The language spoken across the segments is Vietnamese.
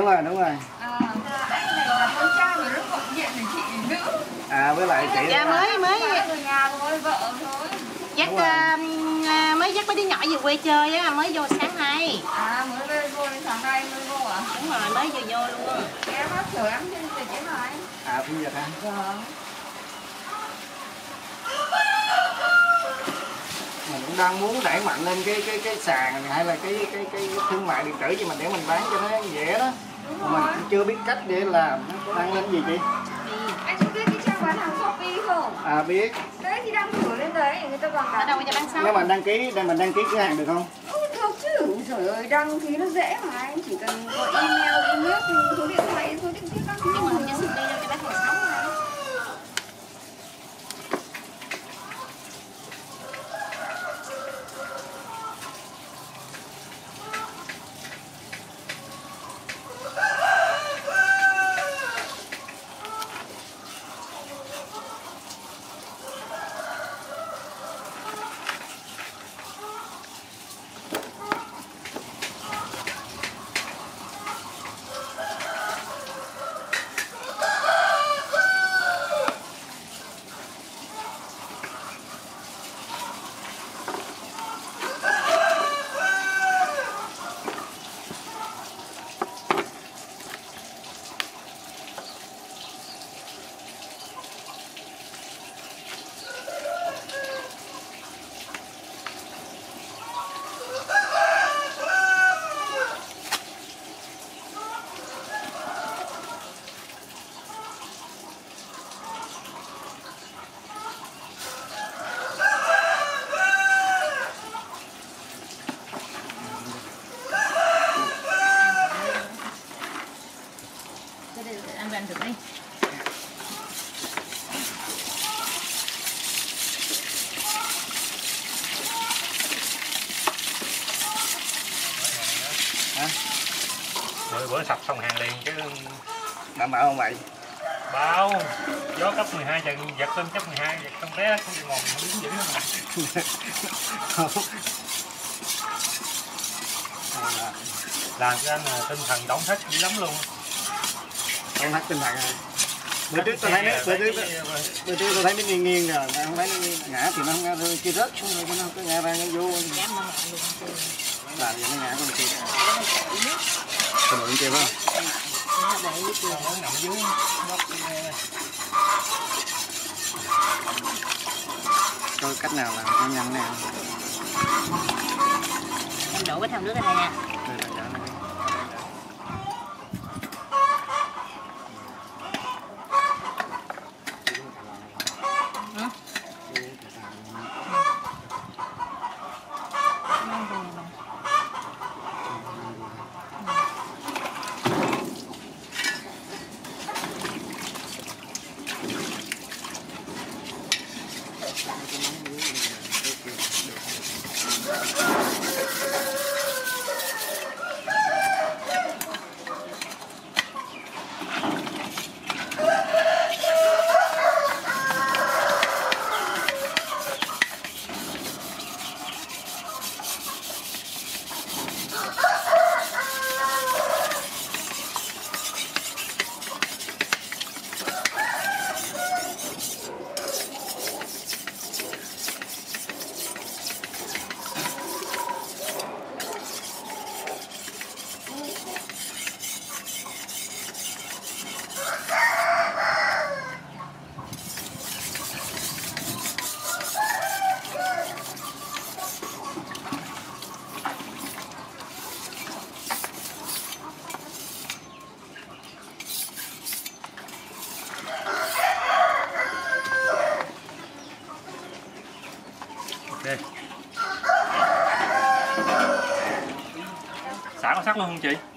Đúng rồi, đúng rồi. À, anh này là con trai mà rất gọi điện để chị nữ. À với lại chị Dạ mới mới ở nhà thôi, vợ thôi. dắt rồi. à, mới dắt mấy đứa nhỏ về quê chơi á, mới vô sáng nay. À, mới về vô sáng nay mới vô à? Đúng rồi, mới vừa vô luôn. Em bác chở em trên chế này. À bây giờ hả? Vâng. Mình cũng đang muốn đẩy mạnh lên cái cái cái sàn hay là cái cái cái thương mại điện tử cho mình để mình bán cho nó dễ đó. Đúng Mà rồi. mình chưa biết cách để làm nó đăng lên gì chị? Anh có biết cái trang bán hàng Shopee không? À biết. Đấy thì đang thử lên đấy, người ta Ở cáo. đâu cho bán Nếu sống? mà đăng ký để mình đăng ký cửa hàng được không? Ừ, được chứ. Trời ơi, đăng ký nó dễ mà anh chỉ cần gọi email, email, số điện thoại, số điện thoại đăng ký Nhưng mà cho sức đi đâu cho bán hàng sống mà. Cái đây ăn ăn thử đi. Hả? Bữa, bữa sập xong hàng liền chứ Bảo không vậy? bao gió cấp 12 chừng giật lên cấp 12 giật con bé không bị ngòn không đứng dữ mà làm cho anh là tinh thần đóng hết dữ lắm luôn Không thắt tinh thần rồi. Bữa trước tôi thấy nó, bữa trước, bữa trước tôi thấy nó nghiêng nghiêng rồi, không thấy nó nghiêng. ngã thì nó không ngã thôi, kia rớt xuống rồi, nó không có ngã ra nó vô. Làm gì nó ngã con kia. Mượn kia phải không? Nó để nó nằm dưới góc. Coi cách nào làm cho nhanh nè. Em đổ cái thau nước ở đây nha. luôn không chị.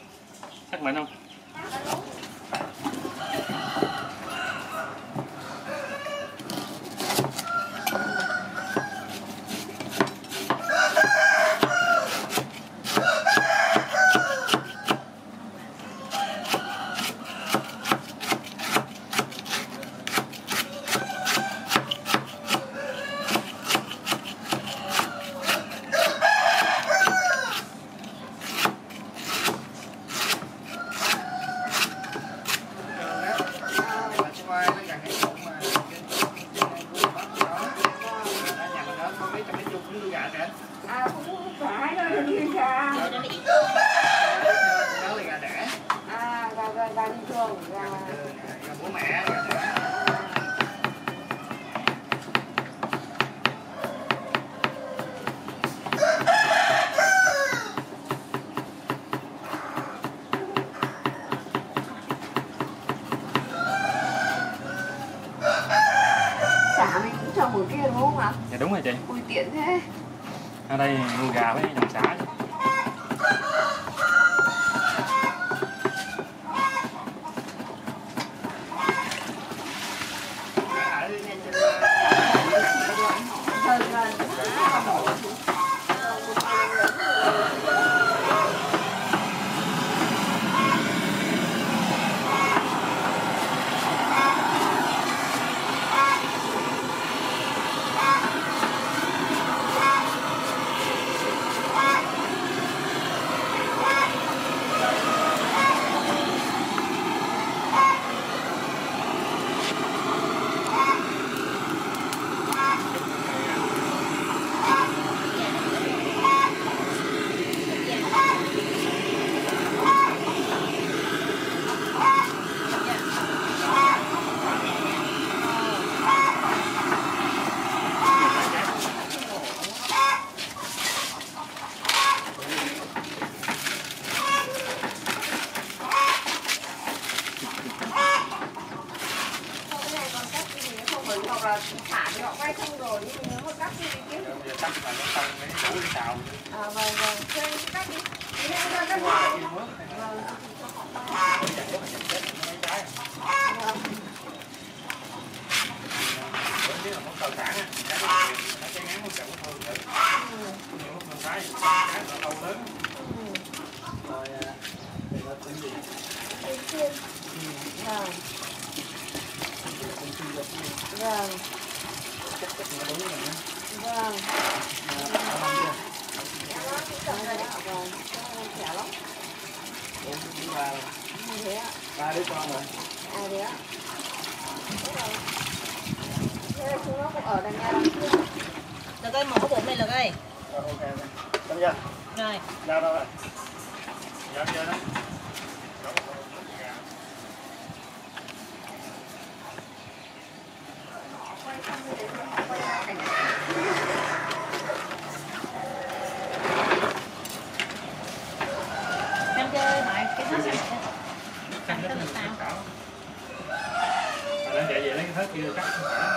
hai đứa con rồi. Hai đứa chúng nó cũng ở đằng nhà được ơi mở cái bụng này được ơi rồi ok rồi. Rồi nào rồi dám chưa đó. you. know,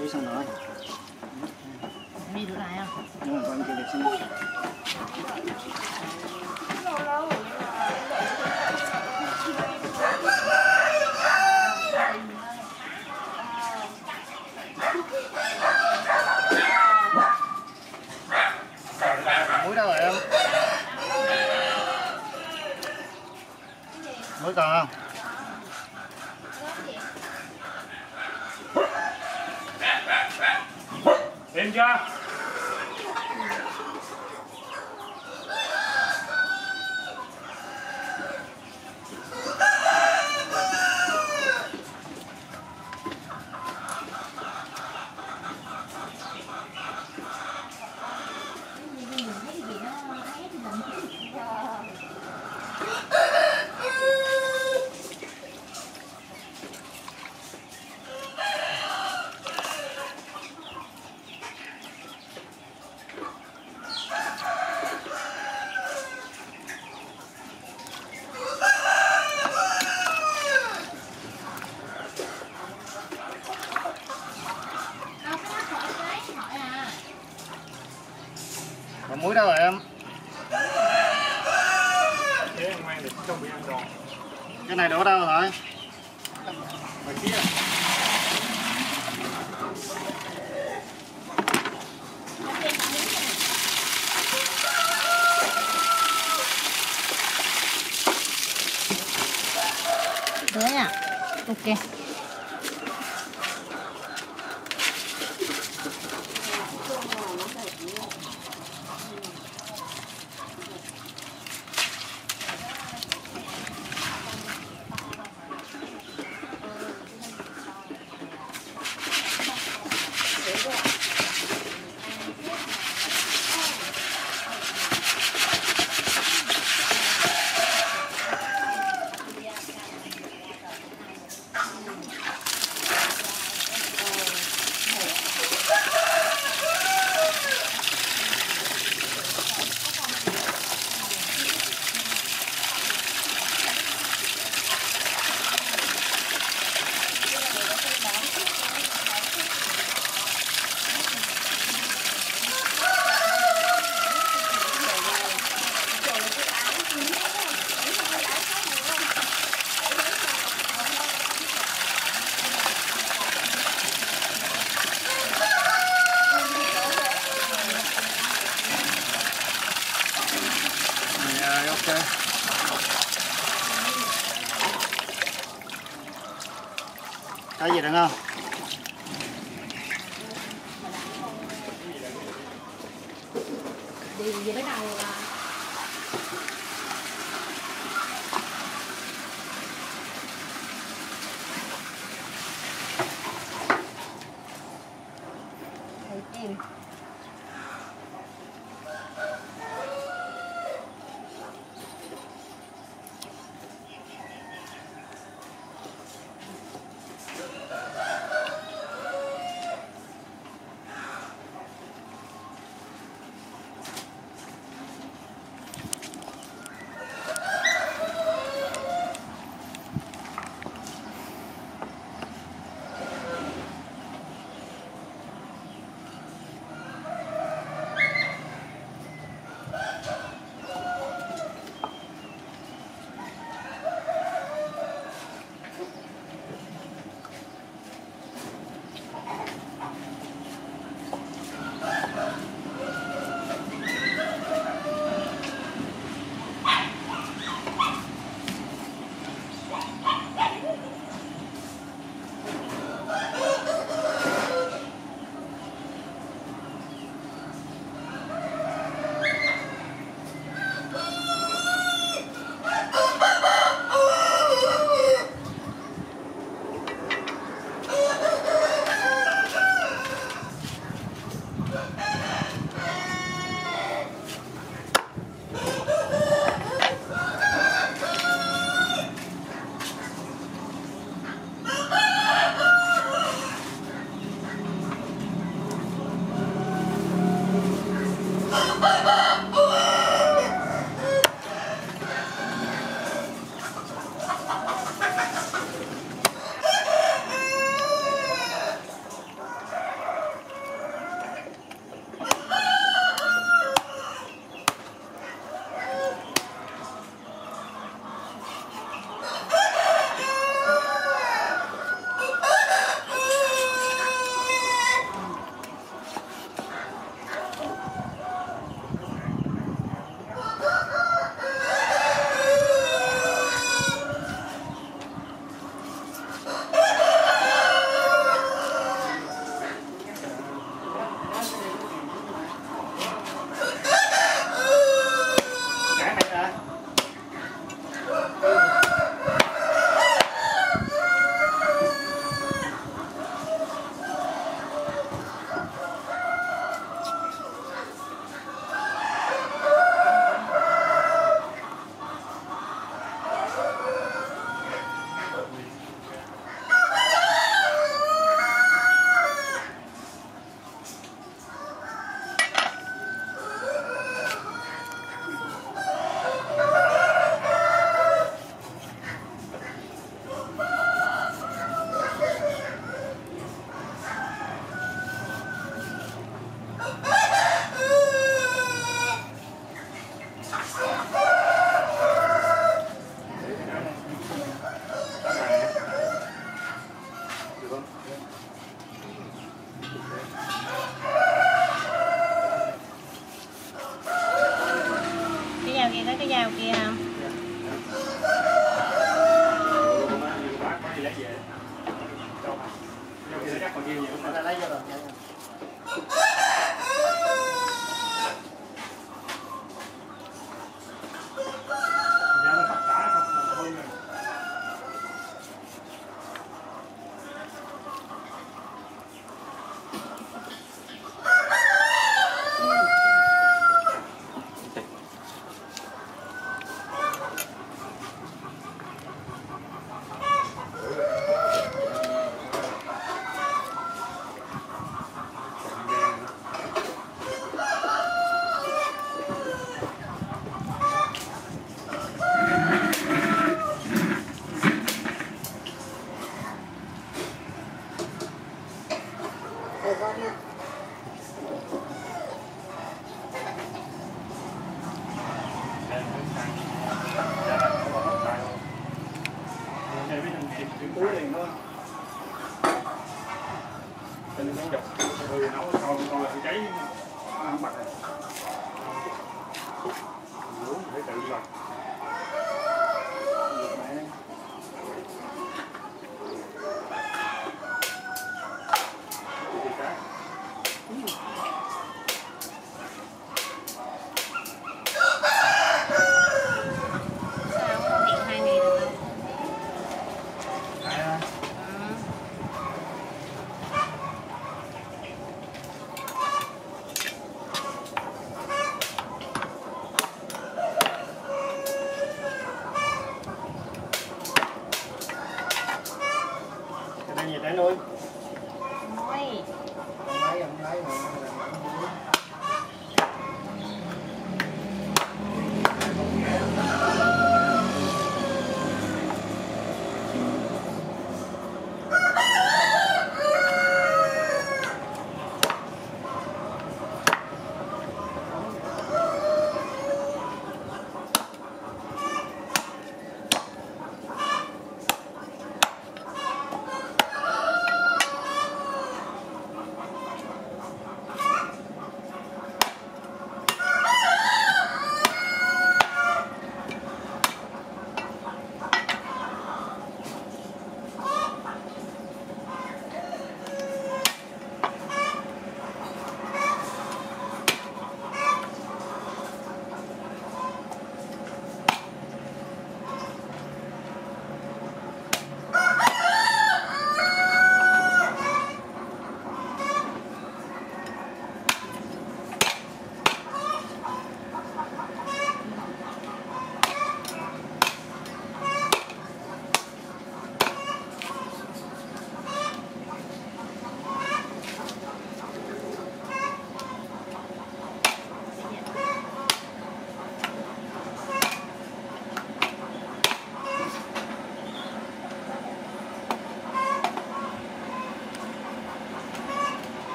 đi xong à? rồi đi được lại không nhưng mà con chưa được xin mũi đâu rồi em? Mũi còn không? Yeah. Rồi? ngoài kia à Ok Rồi, ok. Cái gì nữa không? Đi về bắt đầu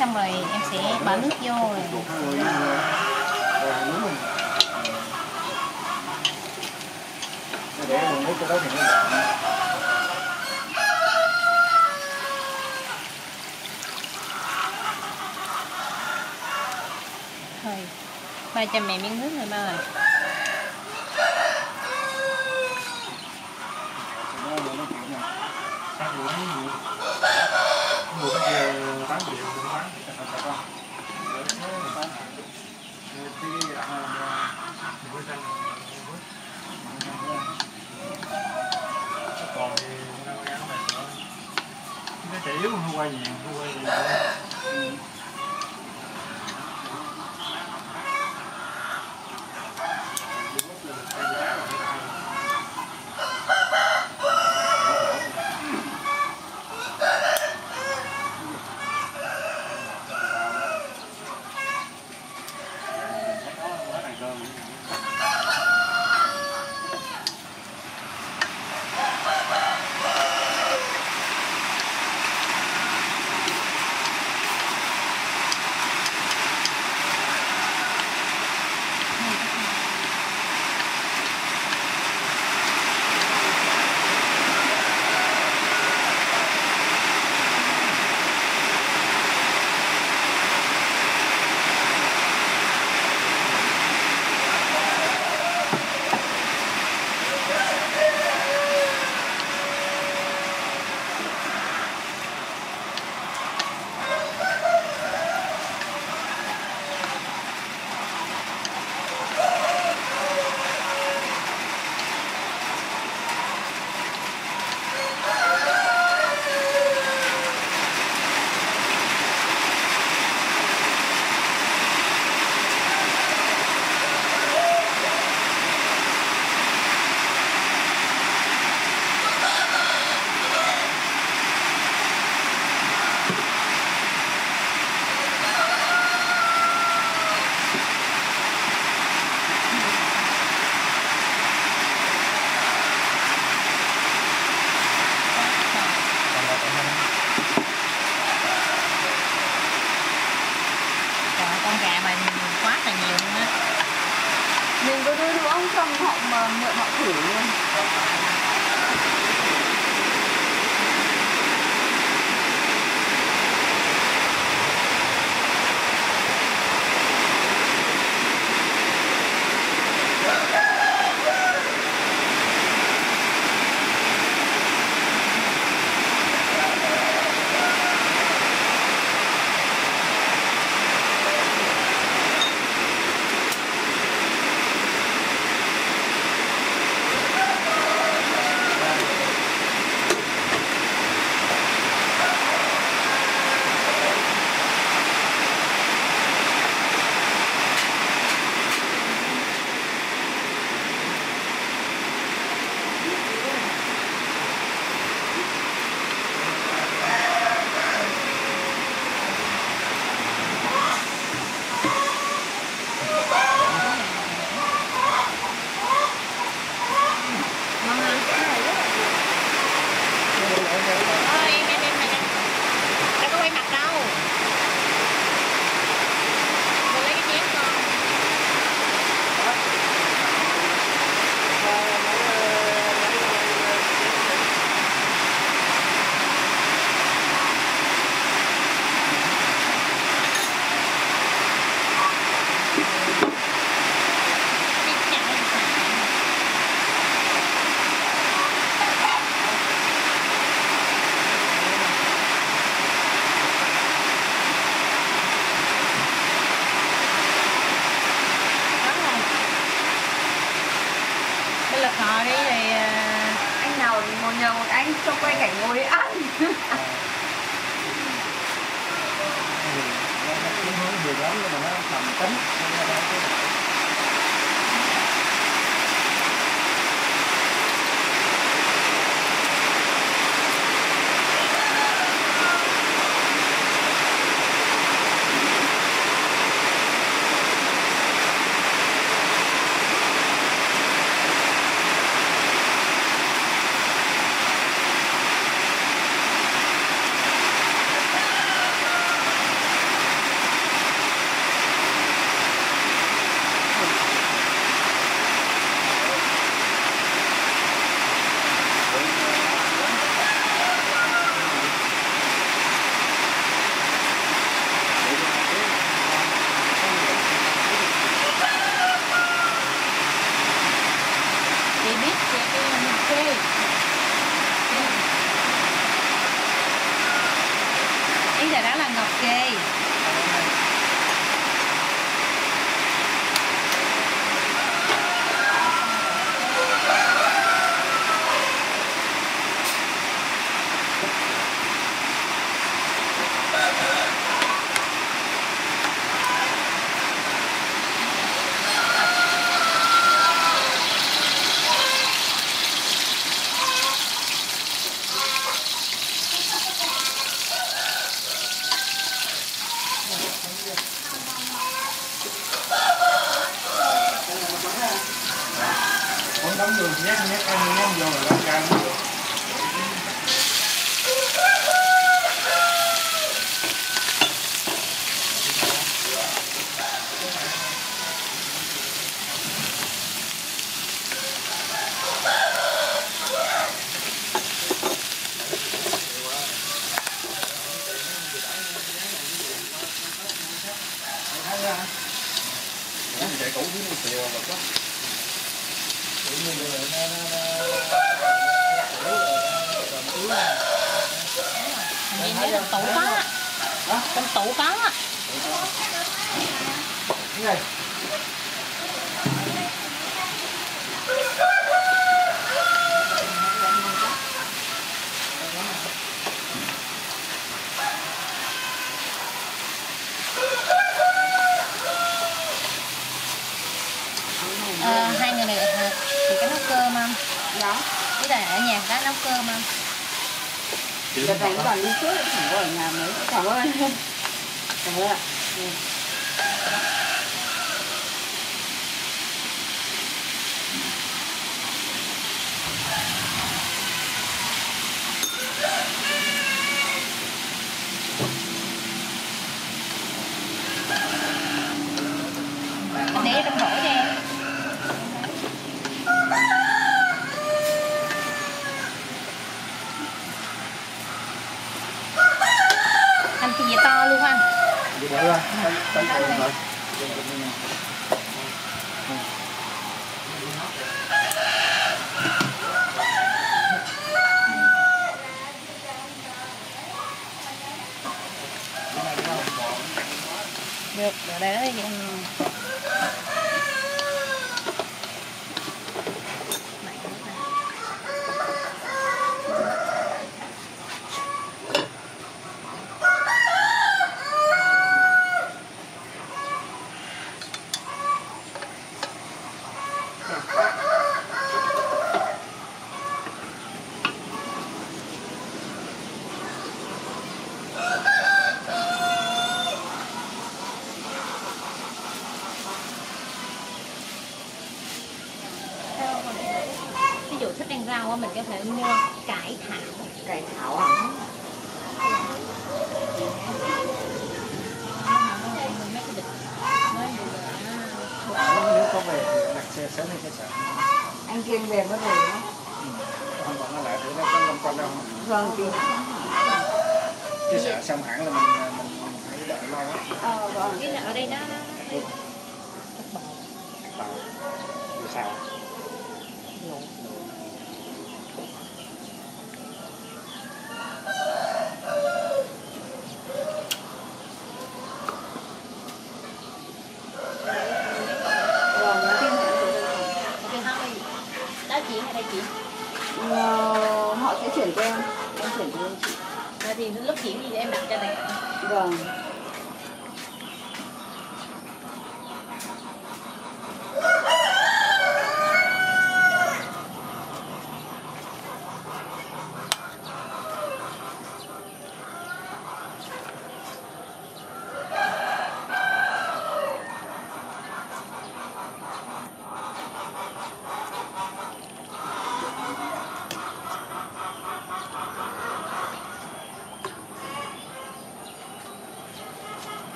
xong rồi em sẽ bỏ nước vô rồi. Để nguồn nước cho thì nó đậm thôi, ba cho mẹ miếng nước rồi ba ơi You. who would have Tấn. Được, ở đây đấy em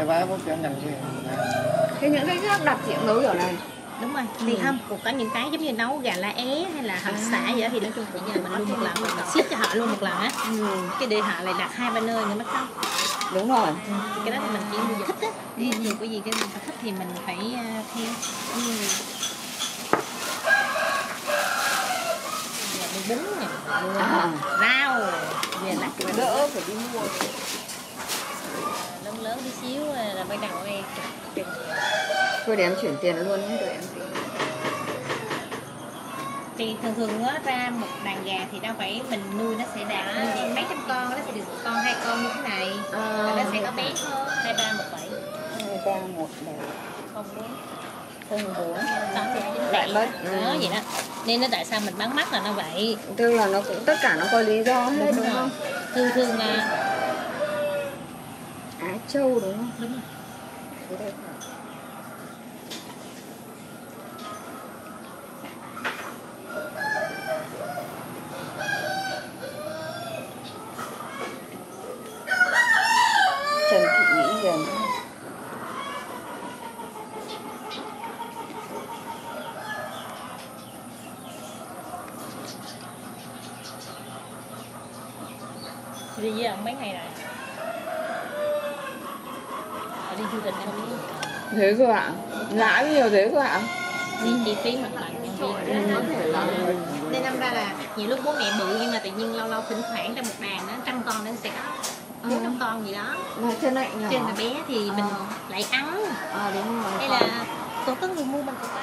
cái vái muốn cho nhầm gì thế những cái khác đặt chị nấu kiểu này. Đúng rồi. Thì không cũng có những cái giống như nấu gà lá é hay là hầm xả vậy đó thì nói chung cũng như là mình luôn một lần. Mình ship cho họ luôn một lần á. Ừ, cái để họ lại đặt hai ba nơi nữa mất công đúng rồi. Thì cái đó thì mình chỉ mua thích á. Đi thì cái gì cái mình thích thì mình phải ờ, theo. Ừ. bún nè à. rau về phải đỡ phải đi mua lớn tí xíu là bắt đầu em thôi để em chuyển tiền luôn nhé đợi em tính thì thường thường á ra một đàn gà thì đâu phải mình nuôi nó sẽ đạt mấy trăm con nó sẽ được một con hai con như thế này. Và nó sẽ có bé hơn hai ba một bảy. Hai ba một đều không bốn. Không bốn. Lại mất. đó Ừ. vậy đó. Nên nó tại sao mình bán mắt là nó vậy. Tức là nó cũng tất cả nó có lý do hết đúng không? Thường thường là Châu đúng không? Đúng rồi Thế đây phải. Trần Thị Mỹ Hiền đi với ông mấy ngày rồi Họ đi du lịch không biết Thế cơ ạ. Lãi nhiều thế cơ ạ. Chi chi phí mặt bằng nên năm ra là nhiều lúc bố mẹ bự nhưng mà tự nhiên lâu lâu thỉnh thoảng trong một đàn nó trăm con nó sẽ có bốn trăm con gì đó. Mà chân lạnh nhỏ. Trên là bé thì mình Ờ. lại ăn. À đúng rồi. Hay là cũng có người mua mình cũng có